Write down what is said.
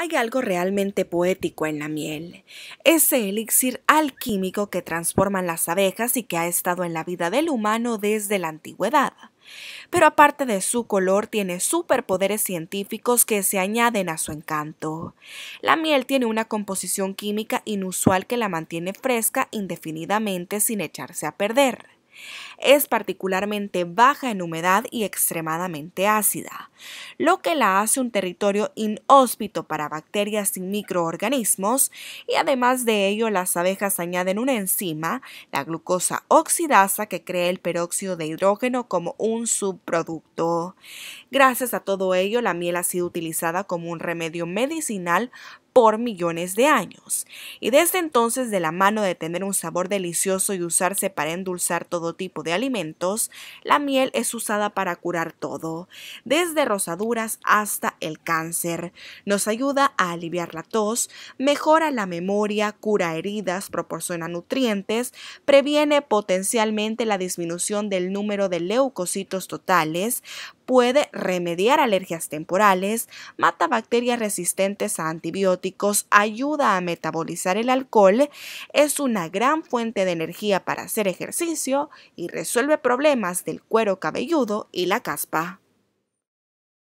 Hay algo realmente poético en la miel, ese elixir alquímico que transforman las abejas y que ha estado en la vida del humano desde la antigüedad. Pero aparte de su color, tiene superpoderes científicos que se añaden a su encanto. La miel tiene una composición química inusual que la mantiene fresca indefinidamente sin echarse a perder. Es particularmente baja en humedad y extremadamente ácida, lo que la hace un territorio inhóspito para bacterias y microorganismos, y además de ello las abejas añaden una enzima, la glucosa oxidasa, que crea el peróxido de hidrógeno como un subproducto. Gracias a todo ello, la miel ha sido utilizada como un remedio medicinal por millones de años. Y desde entonces, de la mano de tener un sabor delicioso y usarse para endulzar todo tipo de alimentos, la miel es usada para curar todo, desde rosaduras hasta el cáncer. Nos ayuda a aliviar la tos, mejora la memoria, cura heridas, proporciona nutrientes, previene potencialmente la disminución del número de leucocitos totales, puede remediar alergias temporales, mata bacterias resistentes a antibióticos, ayuda a metabolizar el alcohol, es una gran fuente de energía para hacer ejercicio y resuelve problemas del cuero cabelludo y la caspa.